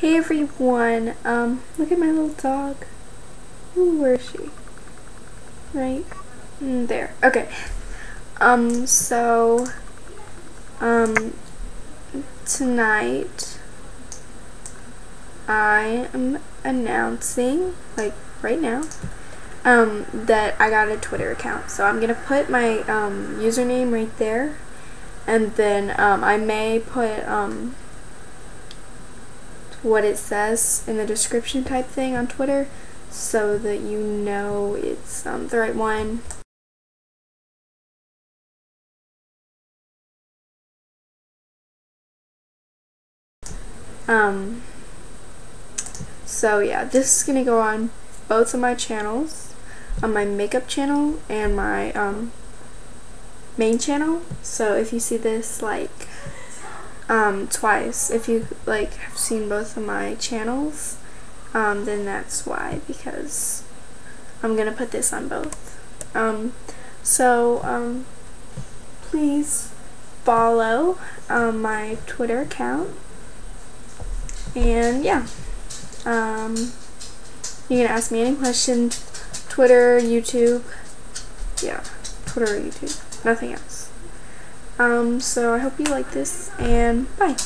Hey everyone, um, look at my little dog. Ooh, where is she? Right there. Okay. Um, so, um, tonight I am announcing, like right now, um, that I got a Twitter account. So I'm gonna put my um, username right there, and then um, I may put um, what it says in the description type thing on Twitter, so that you know it's um, the right one. Um, so yeah, this is gonna go on both of my channels, on my makeup channel and my um, main channel. So if you see this like um, twice, if you like have seen both of my channels, um, then that's why because I'm gonna put this on both. Um, so um, please follow um, my Twitter account. And yeah, um, you can ask me any question, Twitter, YouTube, yeah, Twitter YouTube, nothing else. Um, so I hope you like this, and bye.